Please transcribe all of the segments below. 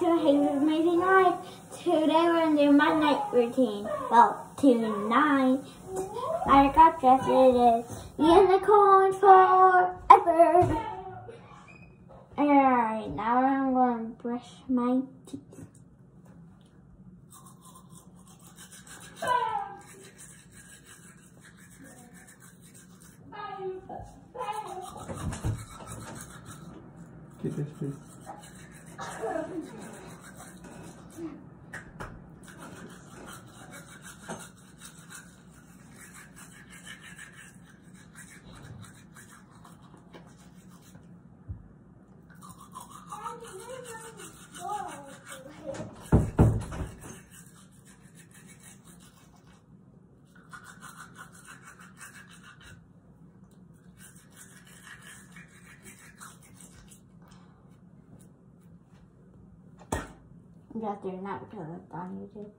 to Haley's Amazing Life. Today we're gonna do my night routine. Well, tonight I got dressed. It is unicorn forever. Alright, now I'm going to brush my teeth. Get this, please. I'm doing that because it's on YouTube.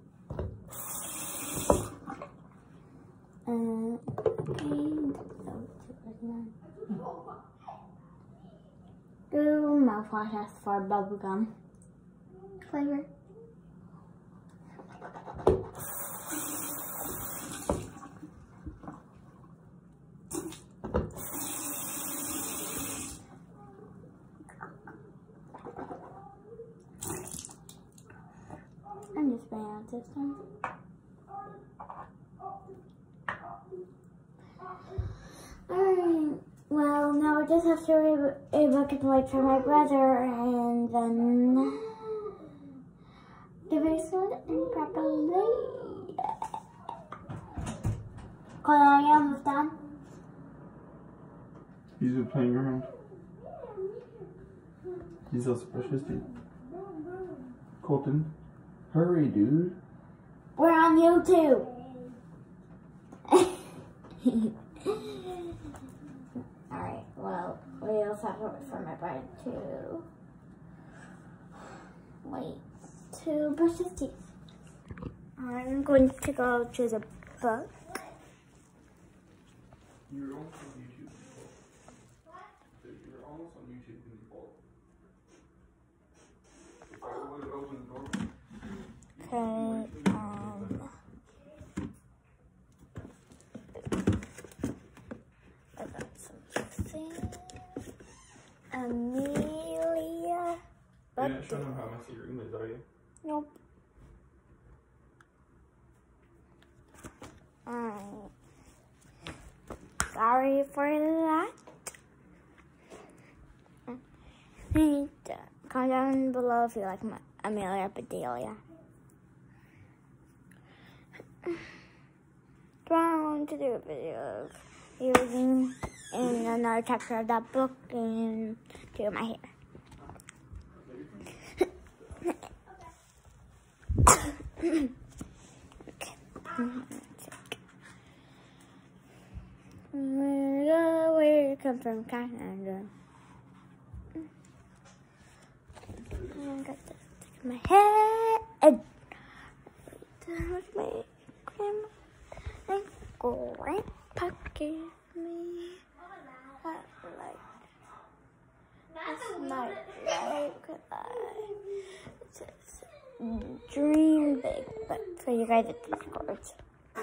Uh, okay. Do mouthwash as for bubblegum flavor. I'm just playing out this time. Alright, well, now I just have to read a book and wait for my brother and then give it soon and properly. Cause I almost done. He's been playing around. He's also precious, dude. Colton, hurry, dude. We're on YouTube. Alright, well, we also have to wait for my bride to wait to brush his teeth. I'm going to go to the book. You were almost on YouTube before. You were almost on YouTube before. If I would open the door. Okay, um, I got some things. Amelia. You're not showing them how messy your room is, are you? Nope. Alright. Sorry for that. Comment down below if you like my Amelia Bedelia. Trying to do a using in another chapter of that book and do my hair. Where you come from, Canada? I got this in my head. That my grandma and grandpa gave me that light. It's my life. It says dream big, but for you guys it's backwards. I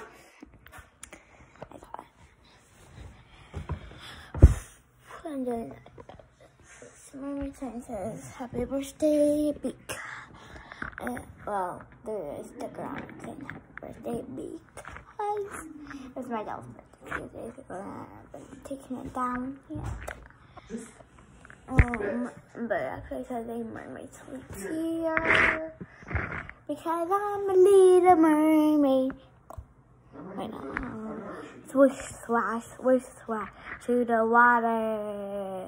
thought. Then some more sign says happy birthday, Beak. Uh, well, there is the ground saying happy birthday, because it's my dad's birthday a few days ago and I haven't taken it down yet. Um, but actually says they mermaid here because I'm a little mermaid. Wait, no. Swish, swash, swish, swash to the water.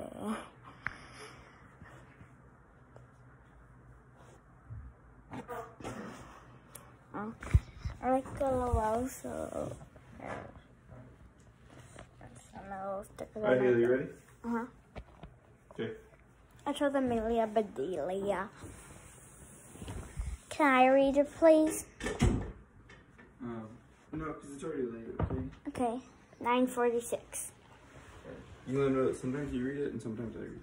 I like the logo, so. Uh, some little stickers. Alright, Haley, you ready? Uh huh. Okay. I chose Amelia Bedelia. Can I read it, please? Um, no, because it's already late, okay? Okay, 946. You know that sometimes you read it and sometimes I read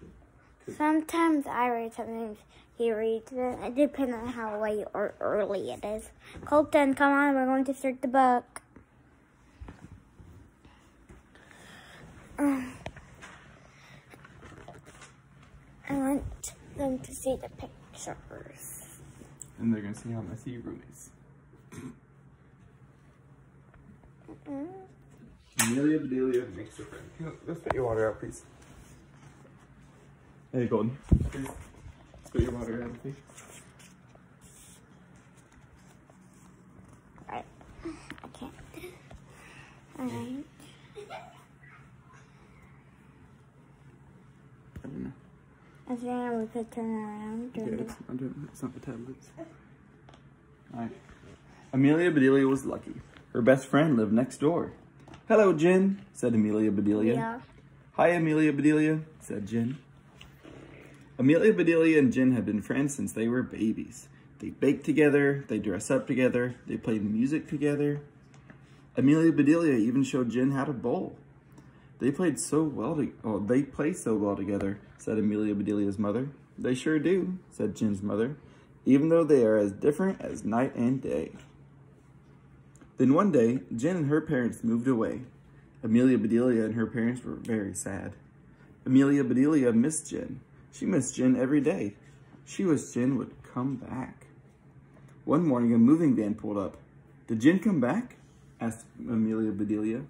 it. Sometimes I read, it, sometimes he reads it. It depends on how late or early it is. Colton, come on, we're going to start the book. Um, I want them to see the pictures. And they're gonna see how messy your room is. Mm. Amelia Bedelia makes a friend. Let's put your water out, please. Hey, Colton. Please. Let's put your water out, please. Right. I can't. Alright. I don't know. I think we could turn around. Yeah, it's, I don't, it's not the tablets. Alright. Amelia Bedelia was lucky. Her best friend lived next door. Hello, Jen, said Amelia Bedelia. yeah. Hi, Amelia Bedelia, said Jen. Amelia Bedelia and Jen had been friends since they were babies. They baked together, they dressed up together, they played music together. Amelia Bedelia even showed Jen how to bowl. They played so well to, oh, they play so well together, said Amelia Bedelia's mother. They sure do, said Jen's mother, even though they are as different as night and day. Then one day, Jen and her parents moved away. Amelia Bedelia and her parents were very sad. Amelia Bedelia missed Jen. She missed Jen every day. She wished Jen would come back. One morning, a moving van pulled up. Did Jen come back? asked Amelia Bedelia.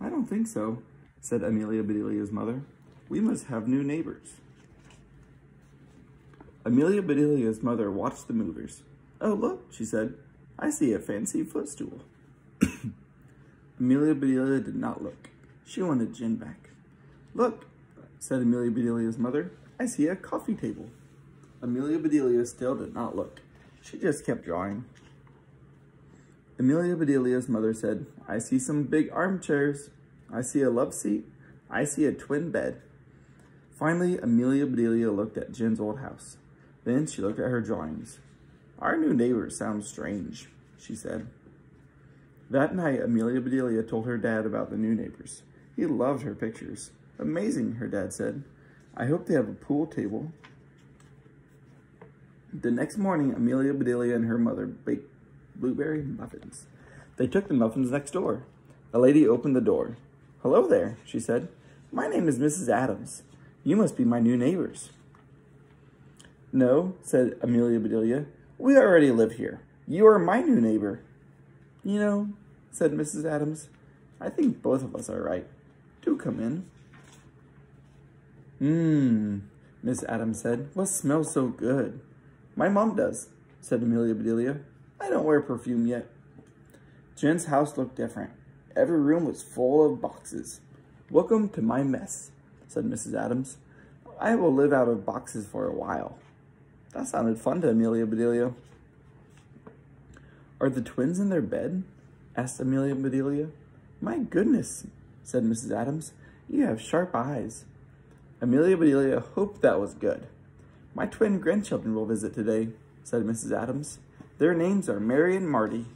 I don't think so, said Amelia Bedelia's mother. We must have new neighbors. Amelia Bedelia's mother watched the movers. Oh, look, she said. I see a fancy footstool. Amelia Bedelia did not look. She wanted Jen back. Look, said Amelia Bedelia's mother. I see a coffee table. Amelia Bedelia still did not look. She just kept drawing. Amelia Bedelia's mother said, I see some big armchairs. I see a love seat. I see a twin bed. Finally, Amelia Bedelia looked at Jen's old house. Then she looked at her drawings. Our new neighbors sound strange, she said. That night, Amelia Bedelia told her dad about the new neighbors. He loved her pictures. Amazing, her dad said. I hope they have a pool table. The next morning, Amelia Bedelia and her mother baked blueberry muffins. They took the muffins next door. A lady opened the door. Hello there, she said. My name is Mrs. Adams. You must be my new neighbors. No, said Amelia Bedelia. We already live here. You are my new neighbor. You know, said Mrs. Adams, I think both of us are right. Do come in. Mmm, Miss Adams said. What smells so good? My mom does, said Amelia Bedelia. I don't wear perfume yet. Jen's house looked different. Every room was full of boxes. Welcome to my mess, said Mrs. Adams. I will live out of boxes for a while. That sounded fun to Amelia Bedelia. Are the twins in their bed? asked Amelia Bedelia. My goodness, said Mrs. Adams. You have sharp eyes. Amelia Bedelia hoped that was good. My twin grandchildren will visit today, said Mrs. Adams. Their names are Mary and Marty.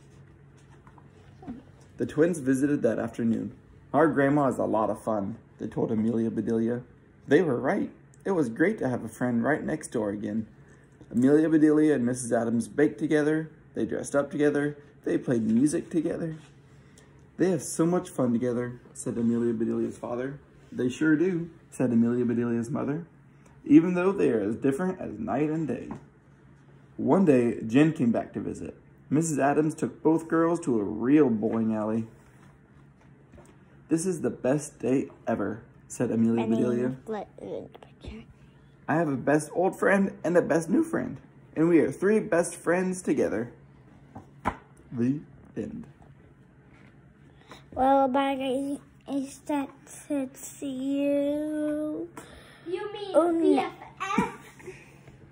The twins visited that afternoon. Our grandma is a lot of fun, they told Amelia Bedelia. They were right. It was great to have a friend right next door again. Amelia Bedelia and Mrs. Adams baked together. They dressed up together. They played music together. They have so much fun together, said Amelia Bedelia's father. They sure do, said Amelia Bedelia's mother, even though they are as different as night and day. One day, Jen came back to visit. Mrs. Adams took both girls to a real bowling alley. This is the best day ever, said Amelia I Bedelia. mean, let it in the picture. I have a best old friend and a best new friend, and we are three best friends together. The end. Well, bye guys. Is that it? See you. You mean Oh, no. BFF?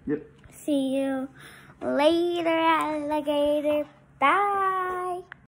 Yep. See you later, alligator. Bye.